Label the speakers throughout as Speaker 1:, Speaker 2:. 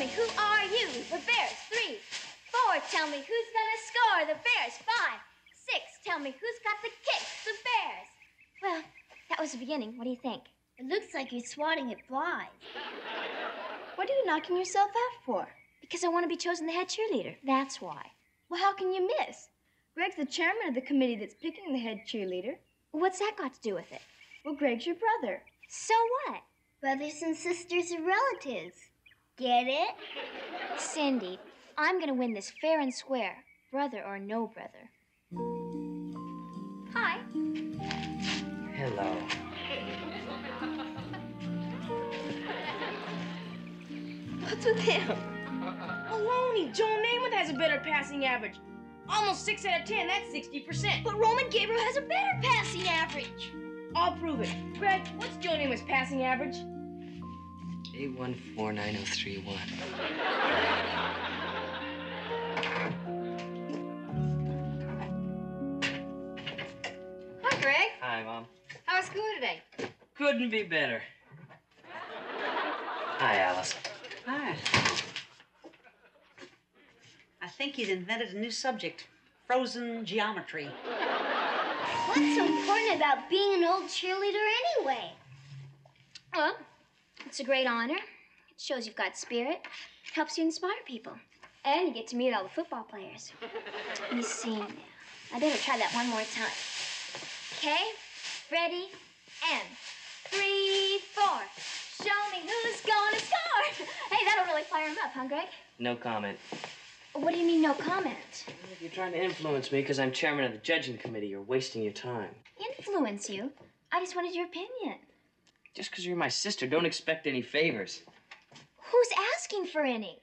Speaker 1: me who are you? The Bears. Three. Four, tell me who's gonna score? The Bears. Five. Six, tell me who's got the kick? The Bears. Well, that was the beginning. What do you think?
Speaker 2: It looks like you're swatting at flies.
Speaker 3: What are you knocking yourself out for?
Speaker 1: Because I want to be chosen the head cheerleader. That's why.
Speaker 3: Well, how can you miss? Greg's the chairman of the committee that's picking the head cheerleader.
Speaker 1: What's that got to do with it?
Speaker 3: Well, Greg's your brother.
Speaker 1: So what?
Speaker 2: Brothers and sisters are relatives. Get it?
Speaker 1: Cindy, I'm gonna win this fair and square, brother or no brother. Hi.
Speaker 4: Hello.
Speaker 3: What's with him?
Speaker 5: Maloney, Joe Namath has a better passing average. Almost 6 out of 10, that's 60%.
Speaker 2: But Roman Gabriel has a better passing average.
Speaker 5: I'll prove it. Greg, what's Joe Namath's passing average?
Speaker 4: 8149031.
Speaker 1: Hi, Greg.
Speaker 4: Hi, Mom.
Speaker 1: How was school today?
Speaker 4: Couldn't be better. Hi, Alice.
Speaker 6: Hi. I think he's invented a new subject frozen geometry.
Speaker 2: What's so important about being an old cheerleader anyway?
Speaker 1: Well, it's a great honor. It shows you've got spirit, helps you inspire people, and you get to meet all the football players. Let me see now. I better try that one more time. Okay, ready, and three, four. Show me who's gonna score. Hey, that'll really fire him up, huh, Greg?
Speaker 4: No comment.
Speaker 1: What do you mean, no comment?
Speaker 4: If you're trying to influence me because I'm chairman of the judging committee, you're wasting your time.
Speaker 1: Influence you? I just wanted your opinion.
Speaker 4: Just because you're my sister, don't expect any favors.
Speaker 1: Who's asking for any?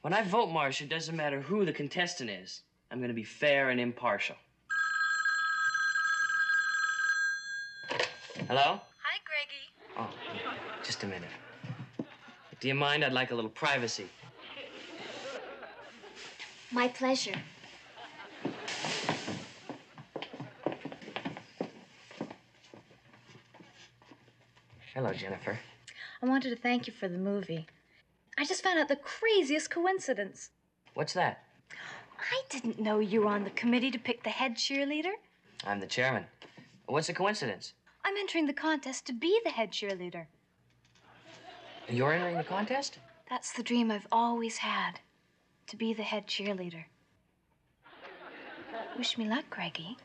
Speaker 4: When I vote, Marcia, it doesn't matter who the contestant is. I'm going to be fair and impartial. Hello?
Speaker 7: Hi, Greggy.
Speaker 4: Oh, just a minute. Do you mind? I'd like a little privacy.
Speaker 1: My pleasure.
Speaker 4: Hello, Jennifer.
Speaker 7: I wanted to thank you for the movie. I just found out the craziest coincidence.
Speaker 4: What's that?
Speaker 7: I didn't know you were on the committee to pick the head cheerleader.
Speaker 4: I'm the chairman. What's the coincidence?
Speaker 7: I'm entering the contest to be the head cheerleader.
Speaker 4: You're entering the contest?
Speaker 7: That's the dream I've always had to be the head cheerleader. Wish me luck, Greggy.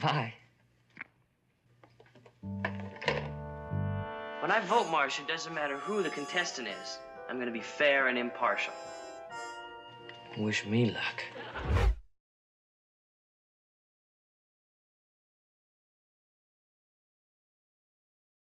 Speaker 7: Bye.
Speaker 4: Bye. When I vote, Marcia, it doesn't matter who the contestant is. I'm to be fair and impartial. Wish me luck.